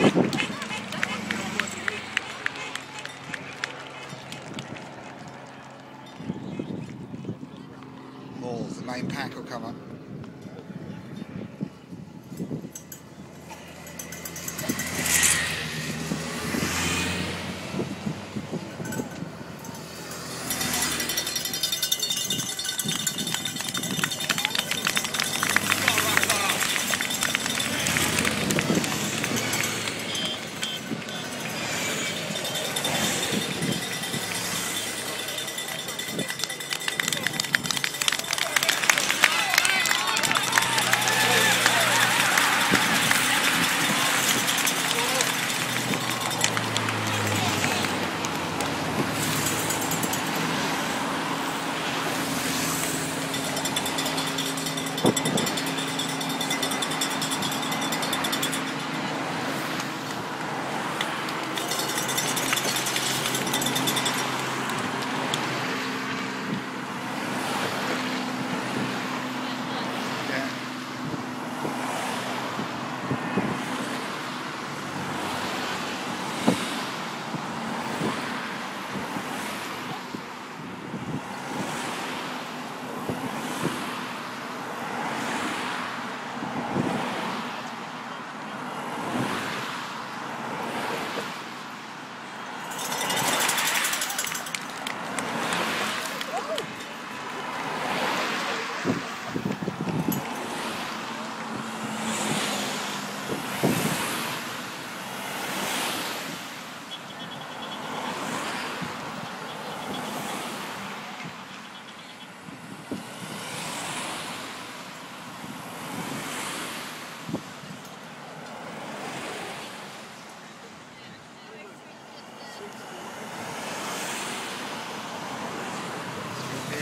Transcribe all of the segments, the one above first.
More, the main pack will come up.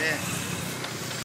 gente.